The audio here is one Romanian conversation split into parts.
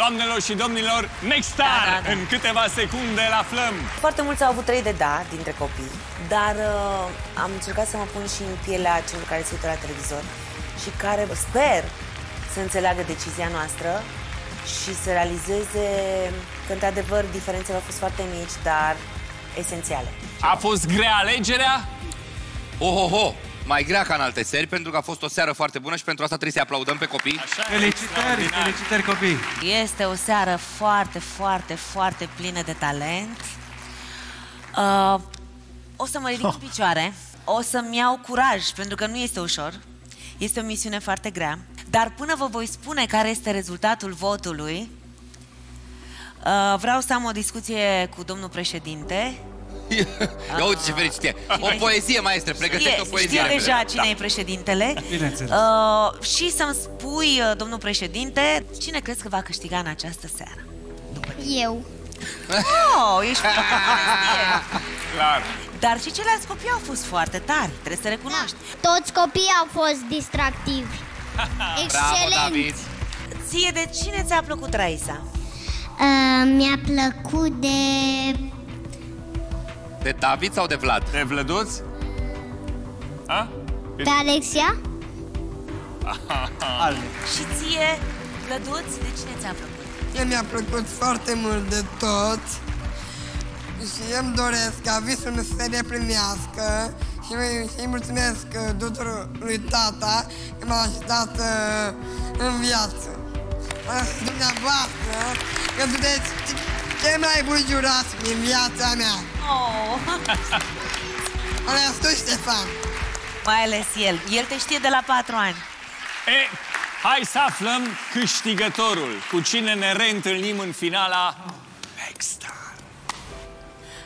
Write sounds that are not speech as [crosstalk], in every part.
Doamnelor și domnilor, Next Star! Da, da, da. În câteva secunde îl aflăm. Foarte mulți au avut trei de da dintre copii, dar uh, am încercat să mă pun și în pielea celor care se uită la televizor și care sper să înțeleagă decizia noastră și să realizeze că, într-adevăr, diferențele au fost foarte mici, dar esențiale. A fost grea alegerea? Ohoho! Mai grea ca în alte seri, pentru că a fost o seară foarte bună și pentru asta trebuie să-i aplaudăm pe copii. Așa, Felicitări, extraordinar. felicitări copii! Este o seară foarte, foarte, foarte plină de talent. Uh, o să mă ridic în picioare, o să-mi iau curaj, pentru că nu este ușor. Este o misiune foarte grea. Dar până vă voi spune care este rezultatul votului, uh, vreau să am o discuție cu domnul președinte. [laughs] Ia uite ce fericite! O poezie, maestre, pregătește o Știe, poezie. știe repede. deja cine e președintele. Bineînțeles. Uh, și să-mi spui, uh, domnul președinte, cine crezi că va câștiga în această seară? Eu. Oh, ești foarte știe. [laughs] Clar. Dar și ceilalți copii au fost foarte tari, trebuie să recunoști. Toți copiii au fost distractivi. [laughs] Bravo, Excelent! David! Ție de cine ți-a plăcut, Raisa? Uh, mi-a plăcut de... De David sau de Vlad? De Vlăduț? A? de Alexia? [laughs] Ale. Și ție, Vlăduț, de cine ți-a plăcut? Mie mi-a plăcut foarte mult de tot și îmi doresc ca visul să se reprimească și îi- și îi mulțumesc uh, tuturor lui tata că m-a ajutat uh, în viață. Uh, Dumneavoastră, că sunteți cei mai buni jurați din viața mea. Oh. [laughs] Ales tu, Ștefan. Mai ales el. El te știe de la patru ani. E, hai să aflăm câștigătorul. Cu cine ne reîntâlnim în finala Next Star.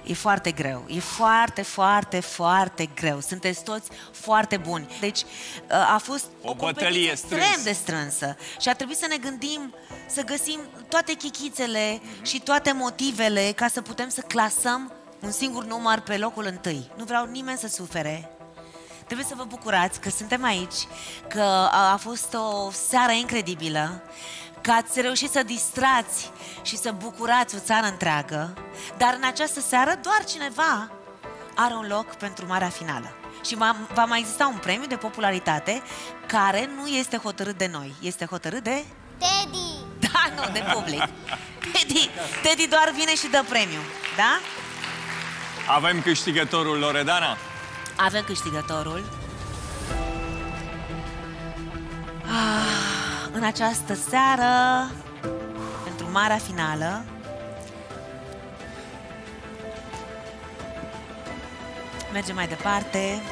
E foarte greu. E foarte, foarte, foarte greu. Sunteți toți foarte buni. Deci uh, a fost O o, bătălie competiție extrem strânsă. de strânsă. Și a trebuit să ne gândim, să găsim toate chichițele și toate motivele ca să putem să clasăm un singur număr pe locul întâi. Nu vreau nimeni să sufere. Trebuie să vă bucurați că suntem aici, că a, a fost o seară incredibilă, că ați reușit să distrați și să bucurați o țară întreagă, dar în această seară doar cineva are un loc pentru marea finală. Și ma- va mai exista un premiu de popularitate care nu este hotărât de noi, este hotărât de... Teddy! Da, nu, de public. Teddy, Teddy doar vine și dă premiu, da? Avem câștigătorul Loredana. Avem câștigătorul. Ah, în această seară, pentru marea finală, mergem mai departe.